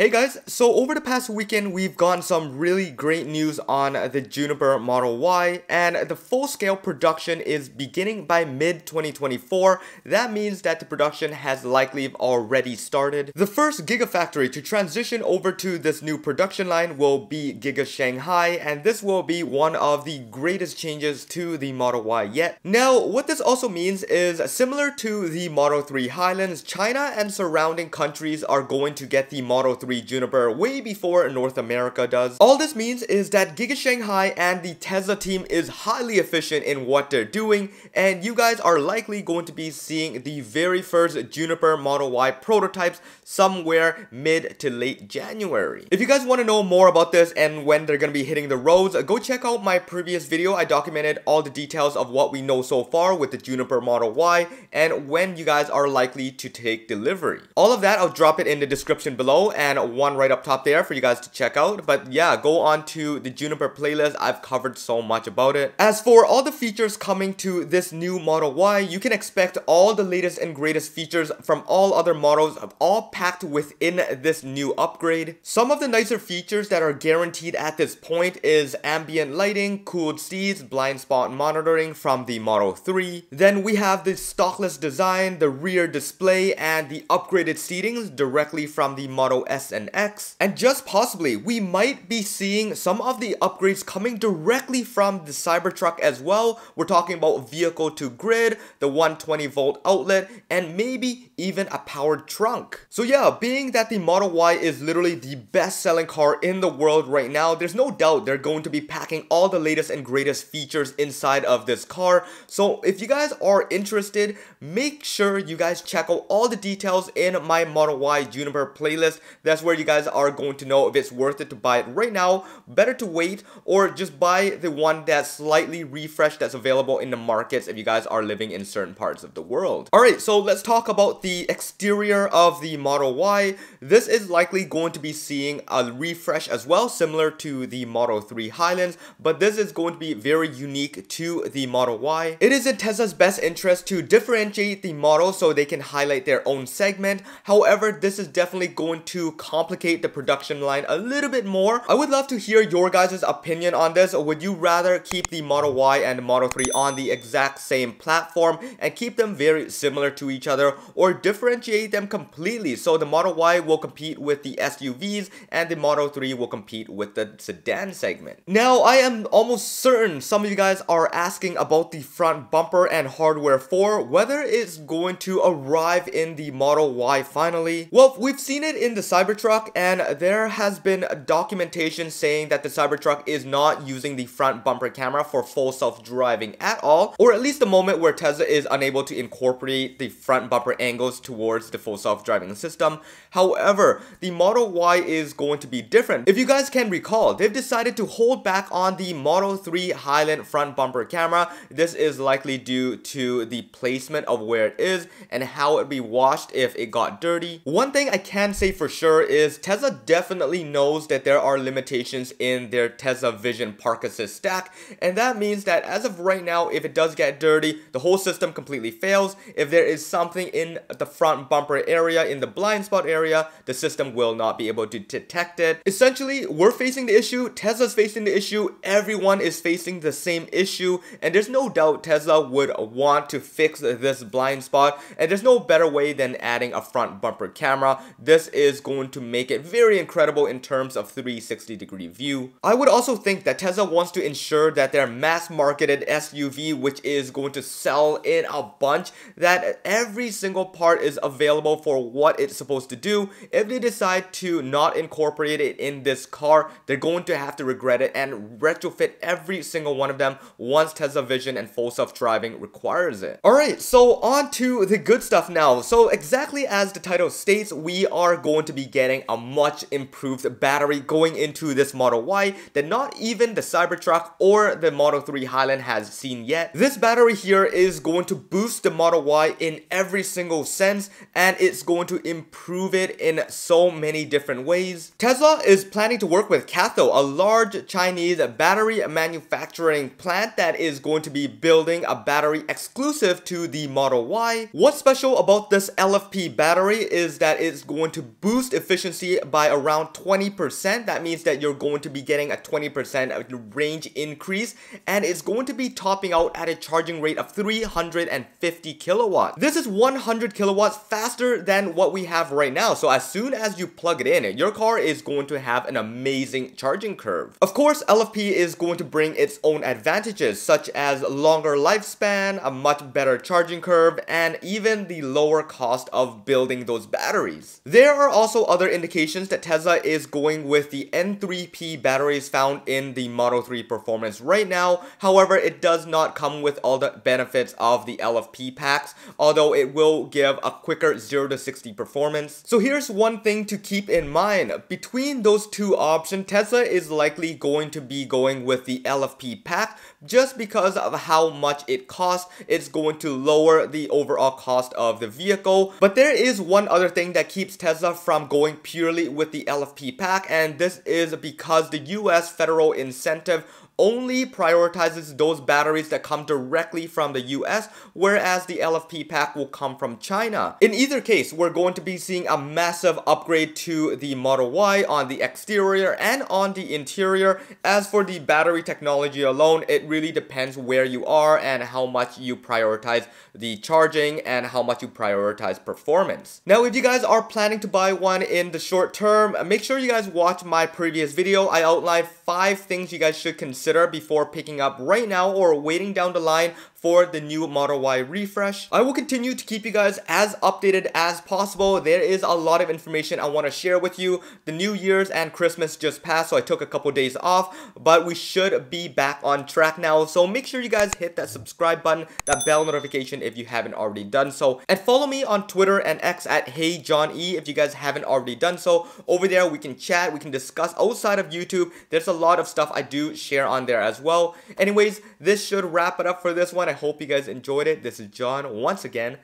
Hey guys, so over the past weekend we've gotten some really great news on the Juniper Model Y and the full-scale production is beginning by mid-2024. That means that the production has likely already started. The first Gigafactory to transition over to this new production line will be Giga Shanghai and this will be one of the greatest changes to the Model Y yet. Now, what this also means is similar to the Model 3 Highlands, China and surrounding countries are going to get the Model 3 Juniper way before North America does. All this means is that Giga Shanghai and the Tesla team is highly efficient in what they're doing and you guys are likely going to be seeing the very first Juniper Model Y prototypes somewhere mid to late January. If you guys want to know more about this and when they're going to be hitting the roads, go check out my previous video. I documented all the details of what we know so far with the Juniper Model Y and when you guys are likely to take delivery. All of that, I'll drop it in the description below and one right up top there for you guys to check out. But yeah, go on to the Juniper playlist. I've covered so much about it. As for all the features coming to this new Model Y, you can expect all the latest and greatest features from all other models of all packed within this new upgrade. Some of the nicer features that are guaranteed at this point is ambient lighting, cooled seats, blind spot monitoring from the Model 3. Then we have the stalkless design, the rear display, and the upgraded seatings directly from the Model S and X. And just possibly, we might be seeing some of the upgrades coming directly from the Cybertruck as well. We're talking about vehicle to grid, the 120 volt outlet, and maybe even a powered trunk. So yeah, being that the Model Y is literally the best selling car in the world right now, there's no doubt they're going to be packing all the latest and greatest features inside of this car. So if you guys are interested, make sure you guys check out all the details in my Model Y Juniper playlist. That's where you guys are going to know if it's worth it to buy it right now, better to wait, or just buy the one that's slightly refreshed that's available in the markets if you guys are living in certain parts of the world. Alright, so let's talk about the exterior of the Model Y. This is likely going to be seeing a refresh as well, similar to the Model 3 Highlands, but this is going to be very unique to the Model Y. It is in Tesla's best interest to differentiate the model so they can highlight their own segment. However, this is definitely going to complicate the production line a little bit more. I would love to hear your guys' opinion on this. Would you rather keep the Model Y and Model 3 on the exact same platform and keep them very similar to each other or differentiate them completely so the Model Y will compete with the SUVs and the Model 3 will compete with the sedan segment. Now, I am almost certain some of you guys are asking about the front bumper and hardware 4, whether it's going to arrive in the Model Y finally. Well, we've seen it in the Cybertruck and there has been documentation saying that the Cybertruck is not using the front bumper camera for full self-driving at all, or at least the moment where Tesla is unable to incorporate the front bumper angles towards the full self-driving system. However, the Model Y is going to be different. If you guys can recall, they've decided to hold back on the Model 3 Highland front bumper camera. This is likely due to the placement of where it is and how it would be washed if it got dirty. One thing I can say for sure is Tesla definitely knows that there are limitations in their Tesla Vision Park Assist stack, and that means that as of right now, if it does get dirty, the whole system completely fails. If there is something in the front bumper area, in the blind spot area, the system will not be able to detect it. Essentially, we're facing the issue, Tesla's facing the issue, everyone is facing the same issue, and there's no doubt Tesla would want to fix this blind spot, and there's no better way than adding a front bumper camera. This is going to make it very incredible in terms of 360 degree view. I would also think that Tesla wants to ensure that their mass marketed SUV, which is going to sell in a bunch, that every single part is available for what it's supposed to do. If they decide to not incorporate it in this car, they're going to have to regret it and retrofit every single one of them once Tesla Vision and full self-driving requires it. Alright, so on to the good stuff now. So exactly as the title states, we are going to be getting a much improved battery going into this Model Y that not even the Cybertruck or the Model 3 Highland has seen yet. This battery here is going to boost the Model Y in every single sense and it's going to improve it in so many different ways. Tesla is planning to work with CATL, a large Chinese battery manufacturing plant that is going to be building a battery exclusive to the Model Y. What's special about this LFP battery is that it's going to boost efficiency efficiency by around 20%. That means that you're going to be getting a 20% range increase and it's going to be topping out at a charging rate of 350 kilowatts. This is 100 kilowatts faster than what we have right now. So as soon as you plug it in, your car is going to have an amazing charging curve. Of course, LFP is going to bring its own advantages such as longer lifespan, a much better charging curve, and even the lower cost of building those batteries. There are also other indications that Tesla is going with the N3P batteries found in the Model 3 Performance right now. However, it does not come with all the benefits of the LFP packs, although it will give a quicker 0 to 60 performance. So here's one thing to keep in mind. Between those two options, Tesla is likely going to be going with the LFP pack just because of how much it costs. It's going to lower the overall cost of the vehicle. But there is one other thing that keeps Tesla from going purely with the LFP pack and this is because the US federal incentive only prioritizes those batteries that come directly from the US, whereas the LFP pack will come from China. In either case, we're going to be seeing a massive upgrade to the Model Y on the exterior and on the interior. As for the battery technology alone, it really depends where you are and how much you prioritize the charging and how much you prioritize performance. Now, if you guys are planning to buy one in the short term, make sure you guys watch my previous video. I outlined five things you guys should consider before picking up right now or waiting down the line for the new Model Y refresh. I will continue to keep you guys as updated as possible. There is a lot of information I want to share with you. The New Year's and Christmas just passed, so I took a couple days off, but we should be back on track now. So make sure you guys hit that subscribe button, that bell notification if you haven't already done so. And follow me on Twitter and X at HeyJohnEe if you guys haven't already done so. Over there, we can chat, we can discuss outside of YouTube. There's a lot of stuff I do share on there as well. Anyways, this should wrap it up for this one. I hope you guys enjoyed it. This is John once again.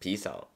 Peace out.